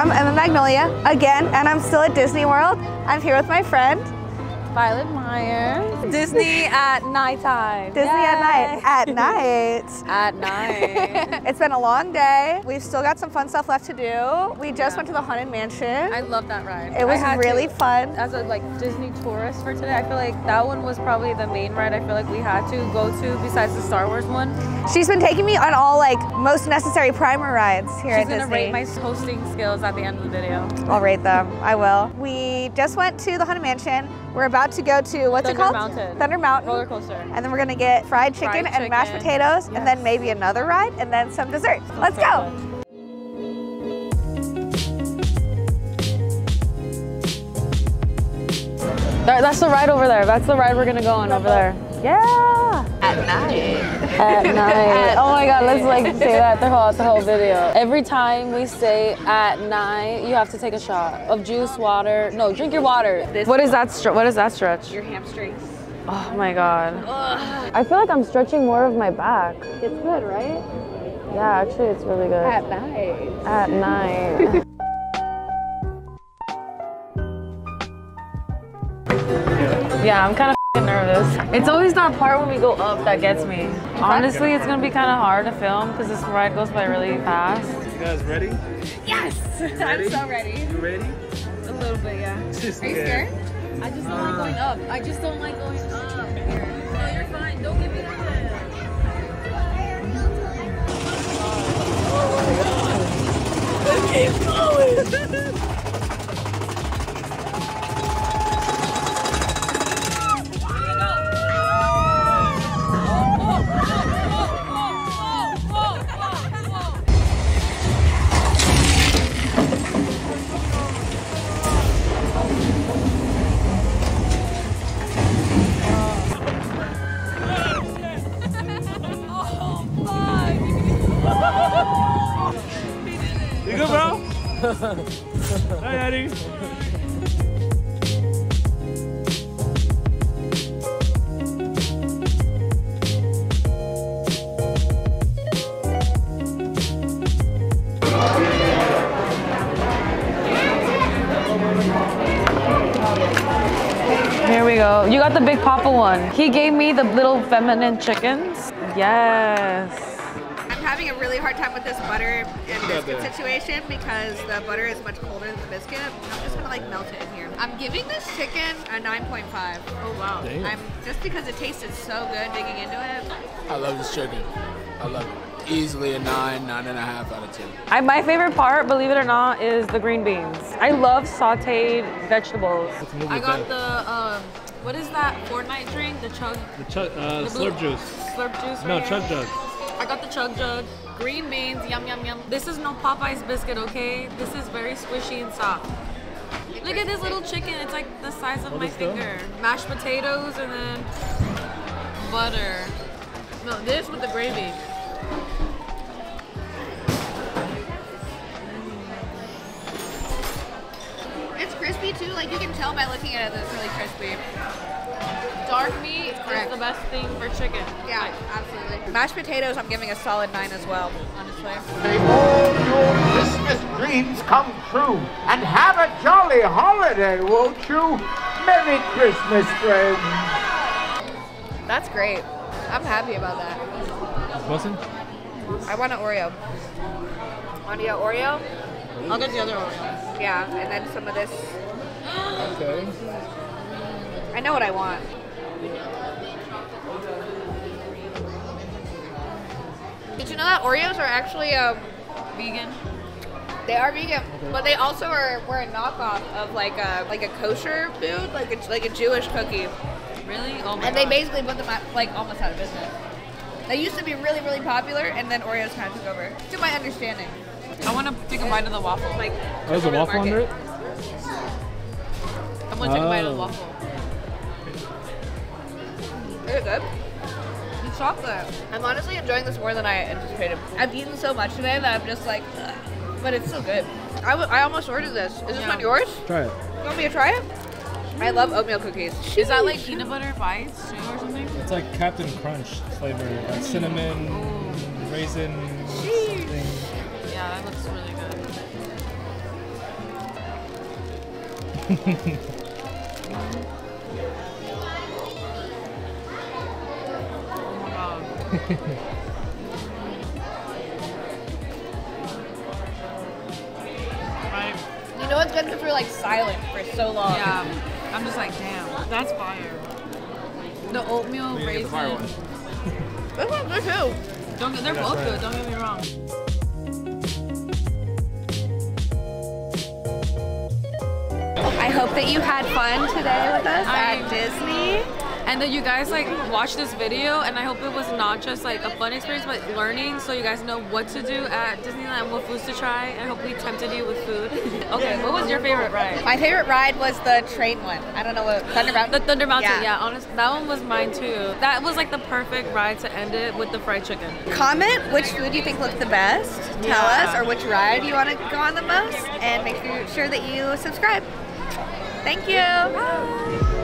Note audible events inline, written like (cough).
I'm Emma Magnolia again, and I'm still at Disney World. I'm here with my friend. Violet Myers. Disney at nighttime. Disney at night. At night. (laughs) At night. it's been a long day. We've still got some fun stuff left to do. We just yeah. went to the Haunted Mansion. I love that ride. It was really to. fun. As a like Disney tourist for today, I feel like that one was probably the main ride I feel like we had to go to besides the Star Wars one. She's been taking me on all like most necessary primer rides here She's at Disney. She's gonna rate my hosting skills at the end of the video. I'll rate them. I will. We just went to the Haunted Mansion. We're about to go to what's Thunder it called? Mountain. Thunder Mountain. Roller coaster. And then we're gonna get fried chicken, fried chicken. and mashed potatoes, yes. and then maybe another ride, and then some dessert. Let's go. That's the ride over there. That's the ride we're gonna go on over there. Yeah. At night. At (laughs) night. oh my god, let's like say that the whole the (laughs) whole video. Every time we say at night, you have to take a shot of juice, water. No, drink your water. This what is that? What is that stretch? Your hamstrings. Oh my god. Ugh. I feel like I'm stretching more of my back. It's good, right? Yeah, actually, it's really good. At night. At night. (laughs) yeah, I'm kind of nervous. It's always that part when we go up that gets me. Honestly, it's gonna be kind of hard to film because this ride goes by really fast. You guys ready? Yes! (laughs) Ready? I'm so ready. You ready? A little bit, yeah. Just Are you scared? I just don't uh, like going up. I just don't like going up. No, you're fine. Don't give me that. Oh my god. (laughs) Keep (laughs) going. (laughs) Hi, Eddie. Here we go. You got the big papa one. He gave me the little feminine chickens. Yes I'm having a really hard time with this butter and biscuit situation because the butter is much colder than the biscuit. I'm just gonna like melt it in here. I'm giving this chicken a 9.5. Oh wow. Damn. I'm just because it tasted so good digging into it. I love this chicken. I love it. Easily a nine, nine and a half out of ten. I, my favorite part, believe it or not, is the green beans. I love sauteed vegetables. I got the um, what is that Fortnite drink? The chug. The chug. Uh, the slurp juice. Slurp juice. Right no, here. chug jug. I got the chug jug. Green beans, yum yum yum. This is no Popeye's biscuit, okay? This is very squishy and soft. Look at this little chicken. It's like the size of what my finger. That? Mashed potatoes and then butter. No, this with the gravy. It's crispy too. Like you can tell by looking at it that it's really crispy dark meat Correct. is the best thing for chicken. Yeah, absolutely. Mashed potatoes, I'm giving a solid nine as well, honestly. May all your Christmas dreams come true and have a jolly holiday, won't you? Merry Christmas, friends. That's great. I'm happy about that. Wilson? I want an Oreo. Want to get Oreo? I'll get the other Oreo. Yeah, and then some of this. okay. I know what I want. Did you know that Oreos are actually um, vegan? They are vegan, but they also are were a knockoff of like a like a kosher food, like a like a Jewish cookie. Really? Oh my And God. they basically put them at, like almost out of business. They used to be really really popular, and then Oreos kind of took over, to my understanding. I want to take a bite of the waffle. Like, oh, there's a waffle under it. I want to take oh. a bite of the oh. waffle. Very good. The chocolate. I'm honestly enjoying this more than I anticipated. I've eaten so much today that I'm just like, Ugh. but it's still good. I, I almost ordered this. Is this yeah. one yours? Try it. You want me to try it? I love oatmeal cookies. Is that like peanut butter bites too or something? It's like Captain Crunch flavor, like cinnamon, Ooh. raisin. Yeah, that looks really good. (laughs) Right. You know what's good because we're like silent for so long. Yeah. I'm just like, damn, that's fire. The oatmeal You get the raisin. one. This one's good too. Don't get, they're That's both right. good. Don't get me wrong. I hope that you had fun today with us I- at Disney. And that you guys like watch this video, and I hope it was not just like a fun experience, but learning, so you guys know what to do at Disneyland, what foods to try, and I hope we tempted you with food. (laughs) okay, what was your favorite ride? My favorite ride was the train one. I don't know what Thunder Mountain. The Thunder Mountain, Yeah. yeah. honest, that one was mine too. That was like the perfect ride to end it with the fried chicken. Comment which food you think looked the best. Tell Yeah. us, or which ride you want to go on the most, and make sure that you subscribe. Thank you. Bye.